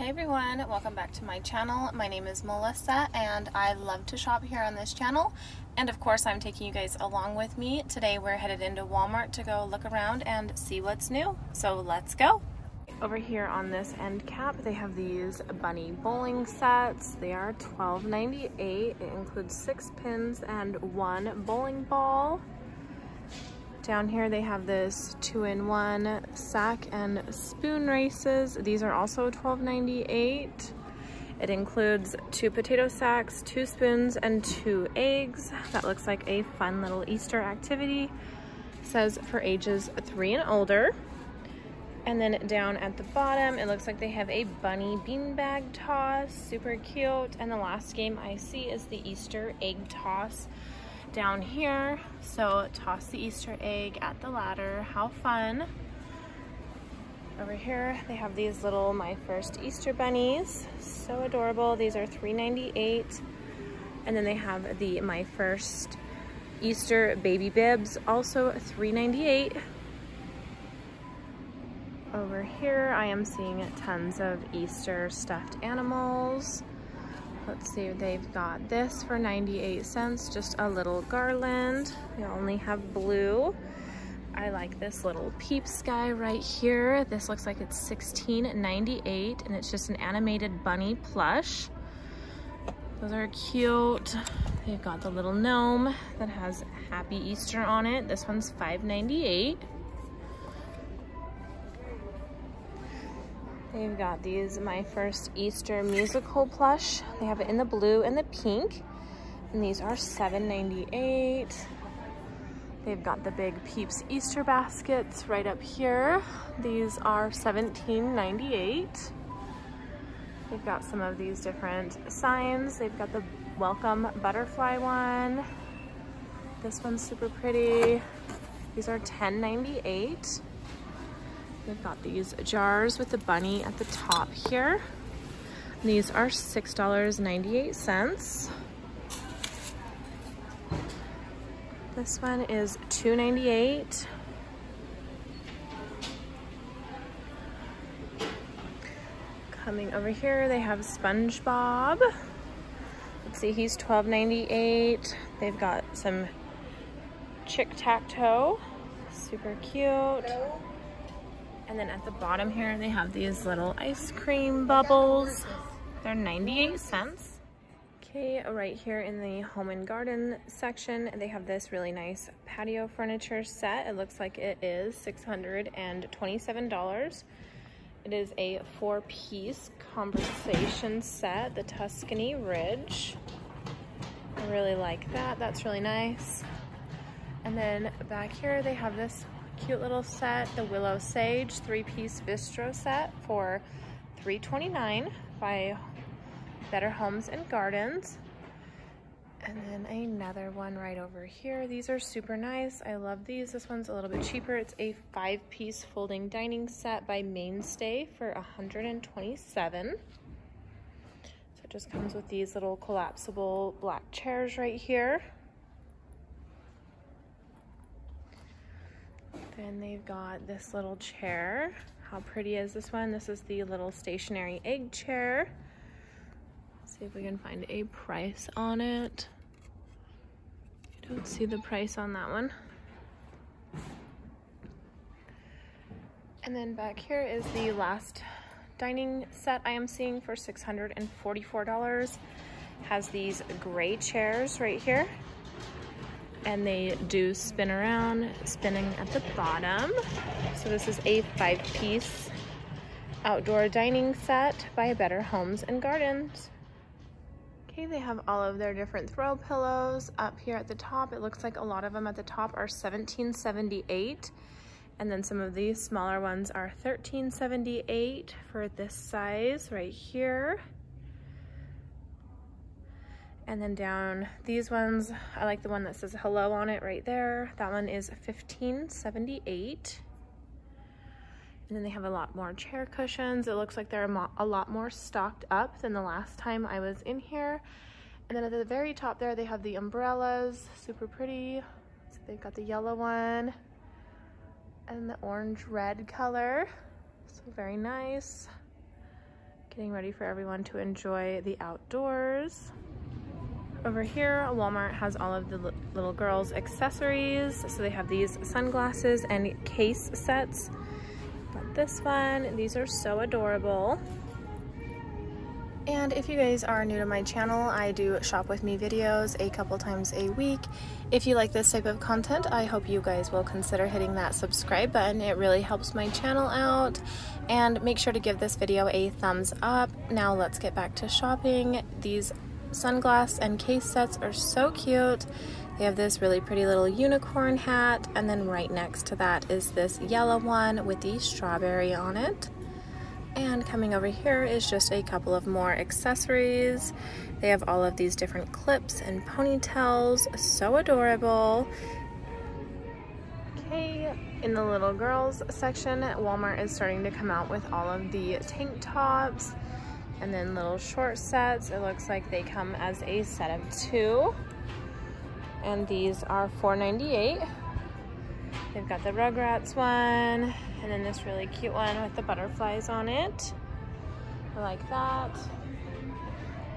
Hey everyone, welcome back to my channel. My name is Melissa and I love to shop here on this channel. And of course I'm taking you guys along with me. Today we're headed into Walmart to go look around and see what's new. So let's go. Over here on this end cap, they have these bunny bowling sets. They are $12.98. It includes six pins and one bowling ball. Down here they have this two-in-one sack and spoon races. These are also $12.98. It includes two potato sacks, two spoons, and two eggs. That looks like a fun little Easter activity. It says for ages three and older. And then down at the bottom, it looks like they have a bunny beanbag toss, super cute. And the last game I see is the Easter egg toss down here. So toss the Easter egg at the ladder. How fun. Over here, they have these little My First Easter bunnies. So adorable. These are $3.98. And then they have the My First Easter baby bibs, also $3.98. Over here, I am seeing tons of Easter stuffed animals. Let's see, they've got this for 98 cents, just a little garland. They only have blue. I like this little peep sky right here. This looks like it's $16.98 and it's just an animated bunny plush. Those are cute. They've got the little gnome that has Happy Easter on it. This one's $5.98. They've got these My First Easter musical plush. They have it in the blue and the pink. And these are $7.98. They've got the big Peeps Easter baskets right up here. These are $17.98. They've got some of these different signs. They've got the welcome butterfly one. This one's super pretty. These are $10.98. We've got these jars with the bunny at the top here. These are $6.98. This one is $2.98. Coming over here, they have SpongeBob. Let's see, he's $12.98. They've got some Chick-Tac-Toe, super cute. And then at the bottom here, they have these little ice cream bubbles. They're 98 cents. Okay, right here in the home and garden section, they have this really nice patio furniture set. It looks like it is $627. It is a four-piece conversation set, the Tuscany Ridge. I really like that. That's really nice. And then back here, they have this cute little set, the Willow Sage three-piece bistro set for $3.29 by Better Homes and Gardens. And then another one right over here. These are super nice. I love these. This one's a little bit cheaper. It's a five-piece folding dining set by Mainstay for 127 So it just comes with these little collapsible black chairs right here. They've got this little chair. How pretty is this one? This is the little stationary egg chair. Let's see if we can find a price on it. I don't see the price on that one. And then back here is the last dining set I am seeing for $644. Has these gray chairs right here and they do spin around, spinning at the bottom. So this is a five-piece outdoor dining set by Better Homes and Gardens. Okay, they have all of their different throw pillows up here at the top. It looks like a lot of them at the top are 1778 and then some of these smaller ones are 1378 for this size right here. And then down these ones, I like the one that says hello on it right there. That one is 1578. And then they have a lot more chair cushions. It looks like they're a lot more stocked up than the last time I was in here. And then at the very top there, they have the umbrellas, super pretty. So they've got the yellow one and the orange red color. So very nice. Getting ready for everyone to enjoy the outdoors. Over here, Walmart has all of the little girls' accessories. So they have these sunglasses and case sets. Got this one. These are so adorable. And if you guys are new to my channel, I do shop with me videos a couple times a week. If you like this type of content, I hope you guys will consider hitting that subscribe button. It really helps my channel out. And make sure to give this video a thumbs up. Now let's get back to shopping. These sunglass and case sets are so cute. They have this really pretty little unicorn hat and then right next to that is this yellow one with the strawberry on it. And coming over here is just a couple of more accessories. They have all of these different clips and ponytails, so adorable. Okay, in the little girls section, Walmart is starting to come out with all of the tank tops and then little short sets. It looks like they come as a set of two. And these are $4.98. They've got the Rugrats one, and then this really cute one with the butterflies on it. I like that.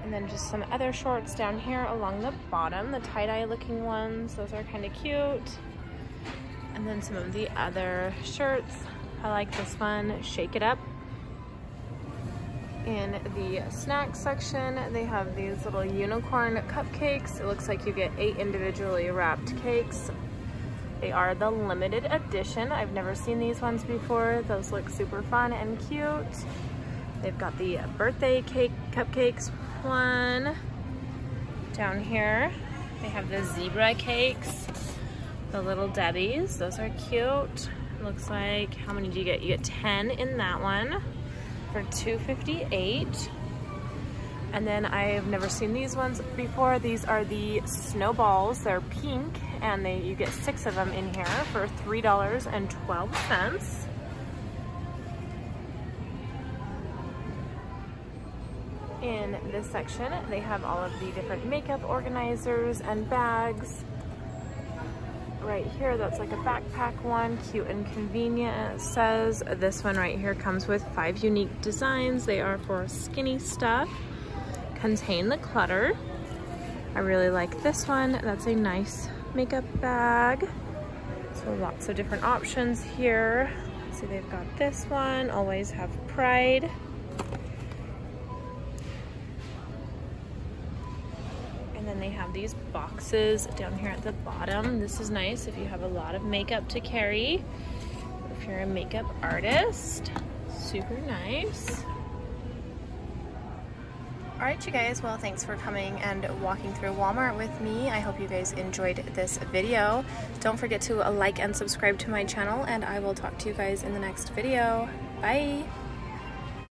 And then just some other shorts down here along the bottom, the tie-dye looking ones. Those are kind of cute. And then some of the other shirts. I like this one, Shake It Up in the snack section, they have these little unicorn cupcakes. It looks like you get eight individually wrapped cakes. They are the limited edition. I've never seen these ones before. Those look super fun and cute. They've got the birthday cake cupcakes one down here. They have the zebra cakes, the little Debbie's. Those are cute. Looks like, how many do you get? You get 10 in that one for 258 and then I've never seen these ones before. These are the snowballs. They're pink and they you get six of them in here for $3.12. In this section, they have all of the different makeup organizers and bags right here that's like a backpack one cute and convenient. It says this one right here comes with five unique designs. They are for skinny stuff. Contain the clutter. I really like this one. That's a nice makeup bag. So lots of different options here. See they've got this one always have pride then they have these boxes down here at the bottom. This is nice if you have a lot of makeup to carry. If you're a makeup artist, super nice. All right, you guys, well, thanks for coming and walking through Walmart with me. I hope you guys enjoyed this video. Don't forget to like and subscribe to my channel, and I will talk to you guys in the next video. Bye!